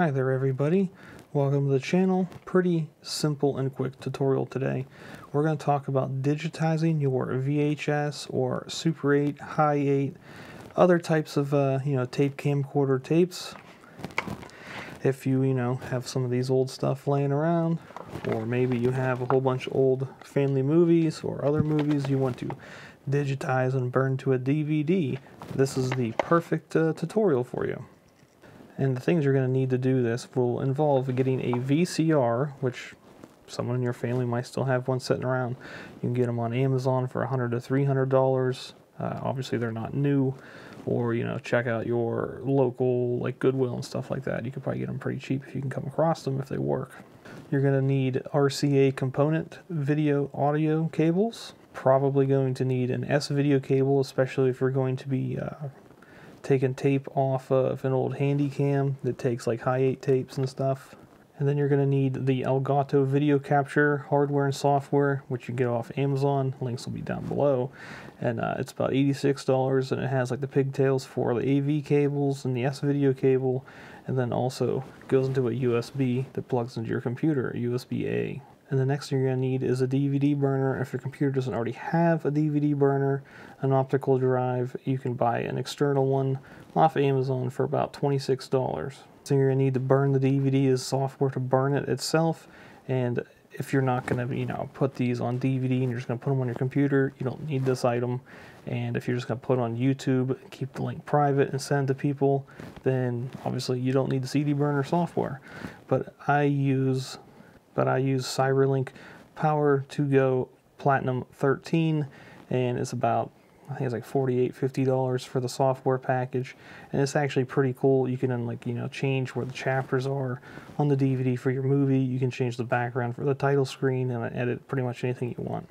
Hi there everybody, welcome to the channel. Pretty simple and quick tutorial today. We're going to talk about digitizing your VHS or Super 8, Hi8, other types of uh, you know tape camcorder tapes. If you you know have some of these old stuff laying around, or maybe you have a whole bunch of old family movies or other movies you want to digitize and burn to a DVD, this is the perfect uh, tutorial for you. And the things you're going to need to do this will involve getting a VCR, which someone in your family might still have one sitting around. You can get them on Amazon for 100 to 300 dollars. Uh, obviously, they're not new, or you know, check out your local like Goodwill and stuff like that. You could probably get them pretty cheap if you can come across them if they work. You're going to need RCA component video audio cables. Probably going to need an S video cable, especially if you're going to be uh, taking tape off of an old Handycam that takes like Hi 8 tapes and stuff. And then you're going to need the Elgato video capture hardware and software, which you get off Amazon. Links will be down below. And uh, it's about $86, and it has like the pigtails for the AV cables and the S video cable, and then also goes into a USB that plugs into your computer, USB A. And the next thing you're going to need is a DVD burner. If your computer doesn't already have a DVD burner, an optical drive, you can buy an external one off Amazon for about $26. So you're going to need to burn the DVD is software to burn it itself. And if you're not going to, you know, put these on DVD and you're just going to put them on your computer, you don't need this item. And if you're just going to put on YouTube, keep the link private and send to people, then obviously you don't need the CD burner software. But I use but I use CyberLink Power2Go Platinum 13 and it's about I think it's like 48 50 dollars for the software package and it's actually pretty cool. You can like you know change where the chapters are on the DVD for your movie. You can change the background for the title screen and edit pretty much anything you want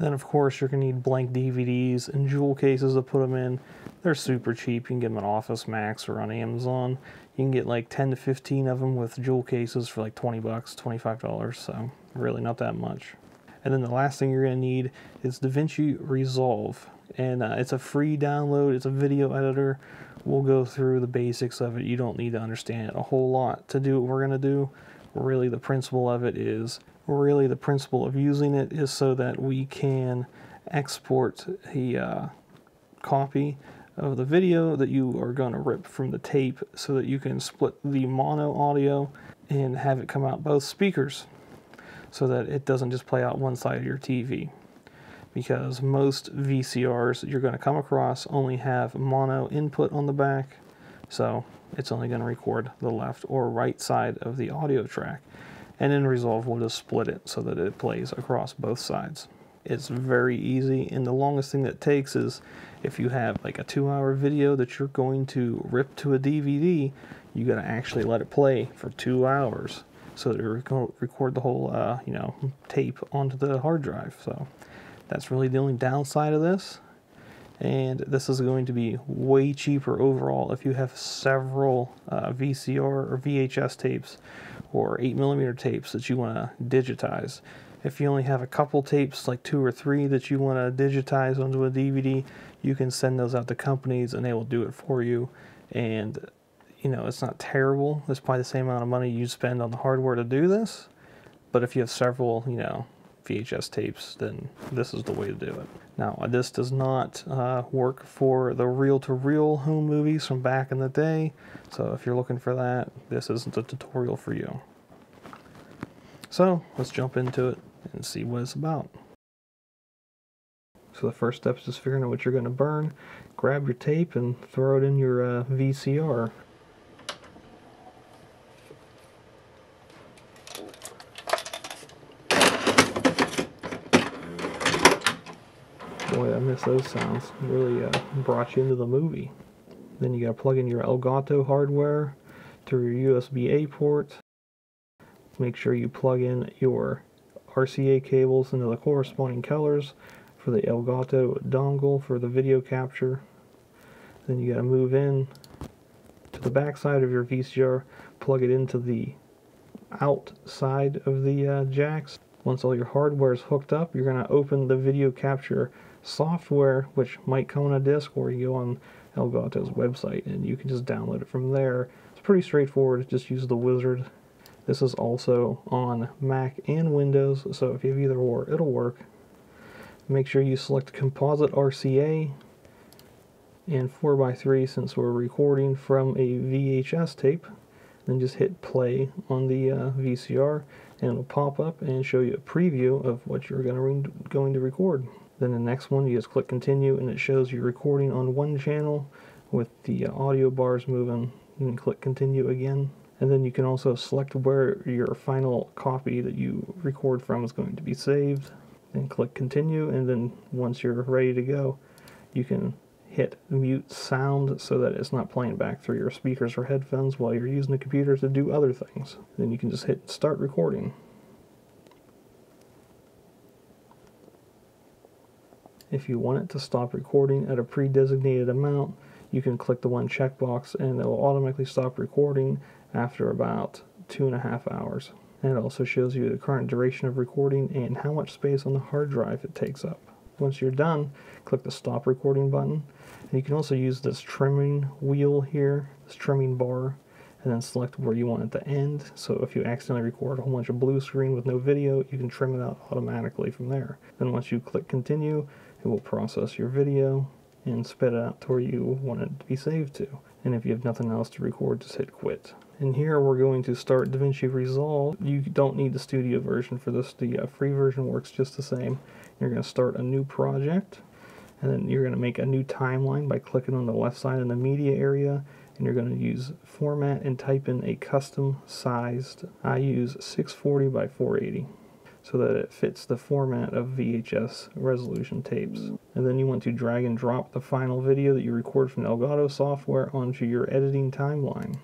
then of course you're going to need blank DVDs and jewel cases to put them in they're super cheap you can get them at Office Max or on Amazon you can get like 10 to 15 of them with jewel cases for like 20 bucks, $25, so really not that much. And then the last thing you're going to need is DaVinci Resolve. And uh, it's a free download, it's a video editor. We'll go through the basics of it. You don't need to understand it a whole lot to do what we're going to do. Really, the principle of it is really the principle of using it is so that we can export a uh, copy of the video that you are going to rip from the tape so that you can split the mono audio and have it come out both speakers so that it doesn't just play out one side of your TV. Because most VCRs you're going to come across only have mono input on the back, so it's only going to record the left or right side of the audio track. And in Resolve, we'll just split it so that it plays across both sides. It's very easy, and the longest thing that takes is if you have like a two hour video that you're going to rip to a DVD, you got to actually let it play for two hours so that it record the whole uh, you know tape onto the hard drive. So that's really the only downside of this. And this is going to be way cheaper overall if you have several uh, VCR or VHS tapes or 8 millimeter tapes that you want to digitize. If you only have a couple tapes, like two or three, that you want to digitize onto a DVD, you can send those out to companies and they will do it for you. And, you know, it's not terrible. It's probably the same amount of money you spend on the hardware to do this. But if you have several, you know, VHS tapes, then this is the way to do it. Now, this does not uh, work for the reel to reel home movies from back in the day. So if you're looking for that, this isn't a tutorial for you. So let's jump into it and see what it's about. So the first step is just figuring out what you're going to burn. Grab your tape and throw it in your uh, VCR. Miss those sounds. Really uh, brought you into the movie. Then you got to plug in your Elgato hardware through your USB-A port. Make sure you plug in your RCA cables into the corresponding colors for the Elgato dongle for the video capture. Then you got to move in to the back side of your VCR, plug it into the outside of the uh, jacks. Once all your hardware is hooked up, you're going to open the video capture software, which might come on a disk, or you go on Elgato's website and you can just download it from there. It's pretty straightforward, just use the wizard. This is also on Mac and Windows, so if you have either or, it'll work. Make sure you select Composite RCA and 4x3 since we're recording from a VHS tape. Then just hit play on the uh, VCR and it'll pop up and show you a preview of what you're going to, going to record. Then the next one, you just click continue and it shows you recording on one channel with the uh, audio bars moving. Can click continue again. And then you can also select where your final copy that you record from is going to be saved. Then click continue and then once you're ready to go, you can hit mute sound so that it's not playing back through your speakers or headphones while you're using the computer to do other things. Then you can just hit start recording. If you want it to stop recording at a pre-designated amount, you can click the one checkbox and it will automatically stop recording after about two and a half hours. And it also shows you the current duration of recording and how much space on the hard drive it takes up. Once you're done, click the stop recording button. And you can also use this trimming wheel here, this trimming bar, and then select where you want it to end. So if you accidentally record a whole bunch of blue screen with no video, you can trim it out automatically from there. Then once you click continue, it will process your video and spit it out to where you want it to be saved to. And if you have nothing else to record, just hit quit. And here we're going to start DaVinci Resolve. You don't need the studio version for this. The uh, free version works just the same. You're going to start a new project and then you're going to make a new timeline by clicking on the left side in the media area and you're going to use format and type in a custom sized I use 640 by 480 so that it fits the format of VHS resolution tapes. And then you want to drag and drop the final video that you record from Elgato software onto your editing timeline.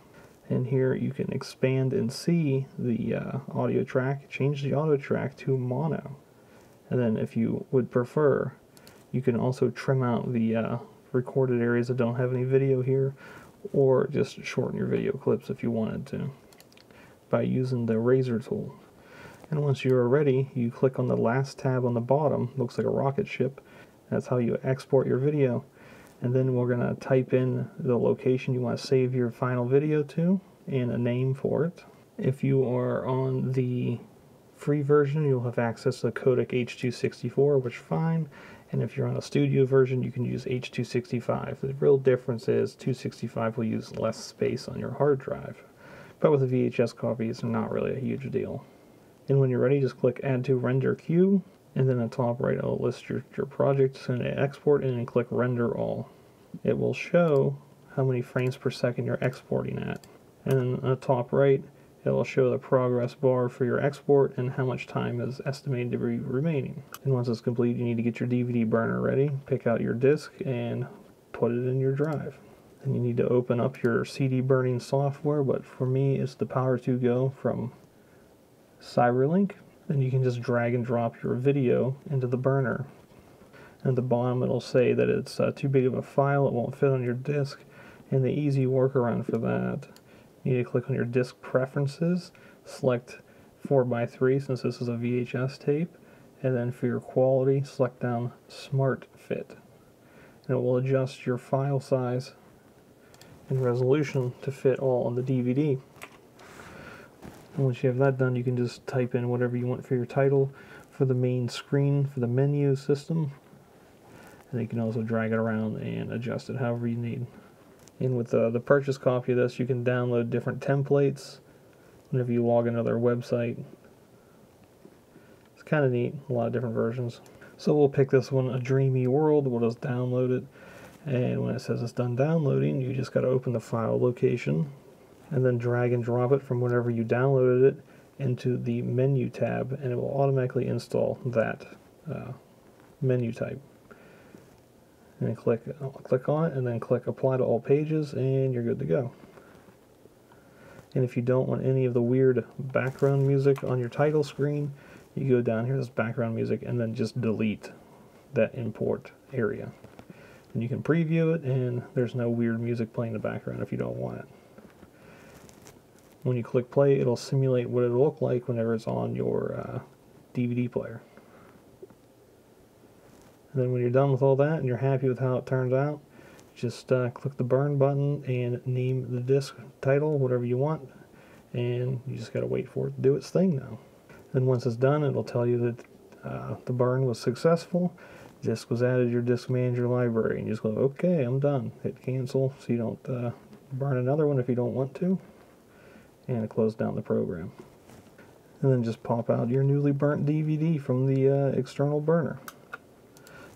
And here you can expand and see the uh, audio track, change the audio track to mono. And then if you would prefer, you can also trim out the uh, recorded areas that don't have any video here, or just shorten your video clips if you wanted to by using the razor tool. And once you are ready, you click on the last tab on the bottom, looks like a rocket ship. That's how you export your video. And then we're going to type in the location you want to save your final video to and a name for it. If you are on the free version, you'll have access to the codec H264, which fine. And if you're on a studio version, you can use H265. The real difference is 265 will use less space on your hard drive. But with a VHS copy, it's not really a huge deal. And when you're ready, just click Add to Render Queue. And then at the top right, it'll list your, your project and export, and then click Render All. It will show how many frames per second you're exporting at. And then at the top right, it will show the progress bar for your export and how much time is estimated to be remaining. And once it's complete, you need to get your DVD burner ready, pick out your disk, and put it in your drive. And you need to open up your CD burning software, but for me, it's the Power2Go from CyberLink. Then you can just drag and drop your video into the burner. And at the bottom, it'll say that it's uh, too big of a file, it won't fit on your disk. And the easy workaround for that you need to click on your disk preferences, select 4x3 since this is a VHS tape, and then for your quality, select down Smart Fit. And it will adjust your file size and resolution to fit all on the DVD. Once you have that done, you can just type in whatever you want for your title for the main screen for the menu system. And you can also drag it around and adjust it however you need. And with uh, the purchase copy of this, you can download different templates whenever you log into their website. It's kind of neat, a lot of different versions. So we'll pick this one, A Dreamy World. We'll just download it. And when it says it's done downloading, you just got to open the file location and then drag and drop it from whenever you downloaded it into the menu tab, and it will automatically install that uh, menu type. And click click on it and then click apply to all pages and you're good to go. And if you don't want any of the weird background music on your title screen you go down here this background music and then just delete that import area. And you can preview it and there's no weird music playing in the background if you don't want it when you click play it'll simulate what it'll look like whenever it's on your uh, DVD player And then when you're done with all that and you're happy with how it turns out, just uh, click the burn button and name the disk title, whatever you want, and you just gotta wait for it to do its thing now. Then once it's done, it'll tell you that uh, the burn was successful, disk was added to your disk manager library, and you just go, okay, I'm done. Hit cancel so you don't uh, burn another one if you don't want to, and close down the program. And then just pop out your newly burnt DVD from the uh, external burner.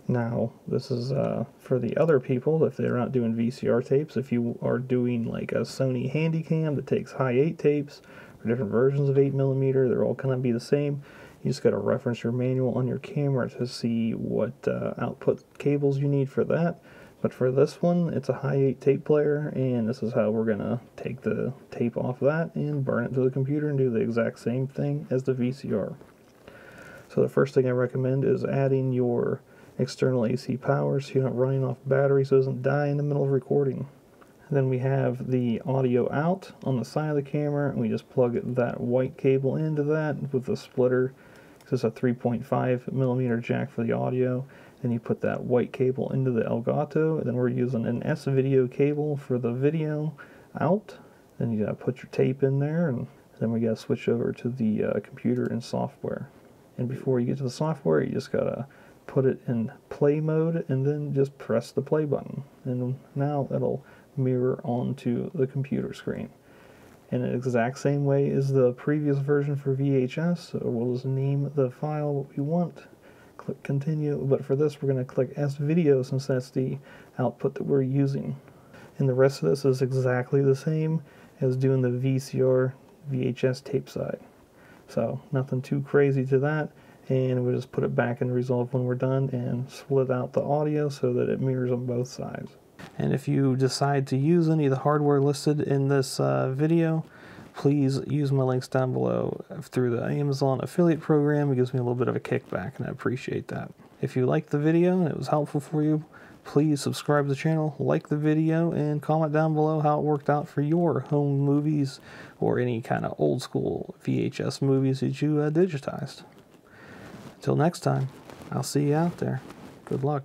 Now, this is uh, for the other people, if they're not doing VCR tapes, if you are doing like a Sony Handycam that takes Hi8 tapes, or different versions of 8mm, they're all going to be the same. You just got to reference your manual on your camera to see what uh, output cables you need for that. But for this one, it's a Hi8 tape player, and this is how we're going to take the tape off that and burn it to the computer and do the exact same thing as the VCR. So the first thing I recommend is adding your external AC power so you're not running off battery so it doesn't die in the middle of recording. And then we have the audio out on the side of the camera and we just plug that white cable into that with the splitter. This is a 3.5 millimeter jack for the audio. Then you put that white cable into the Elgato and then we're using an S-video cable for the video out. Then you gotta put your tape in there and then we gotta switch over to the uh, computer and software. And before you get to the software, you just gotta put it in play mode and then just press the play button and now it'll mirror onto the computer screen in the exact same way as the previous version for VHS so we'll just name the file what we want click continue but for this we're going to click S video since that's the output that we're using and the rest of this is exactly the same as doing the VCR VHS tape side so nothing too crazy to that and we'll just put it back in Resolve when we're done and split out the audio so that it mirrors on both sides. And if you decide to use any of the hardware listed in this uh, video, please use my links down below through the Amazon affiliate program. It gives me a little bit of a kickback and I appreciate that. If you liked the video and it was helpful for you, please subscribe to the channel, like the video, and comment down below how it worked out for your home movies or any kind of old school VHS movies that you uh, digitized. Until next time, I'll see you out there. Good luck.